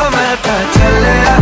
ओ मैं तो चलिया